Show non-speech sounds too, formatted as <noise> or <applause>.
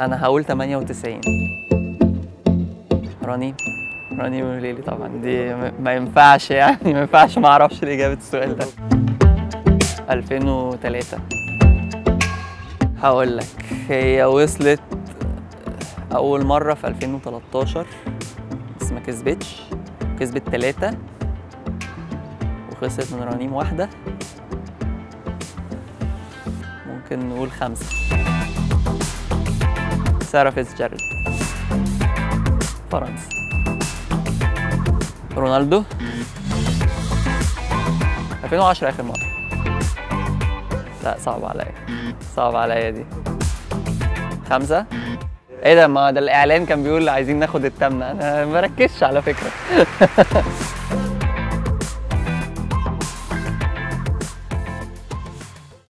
أنا هقول 98 رنيم رنيم وليلي طبعا دي ما ينفعش يعني ما ينفعش ما أعرفش اجابه السؤال ده. 2003 هقول لك هي وصلت أول مرة في 2013 بس ما كسبتش كسبت ثلاثة وخسرت من رنيم واحدة. ممكن نقول خمسة. سارة فيتزجيرالد فرنسا. رونالدو. 2010 آخر مرة. لا صعب عليا. صعب عليا دي. خمسة. إيه ده؟ ما ده الإعلان كان بيقول عايزين ناخد التامنة أنا ما بركزش على فكرة. <laughs>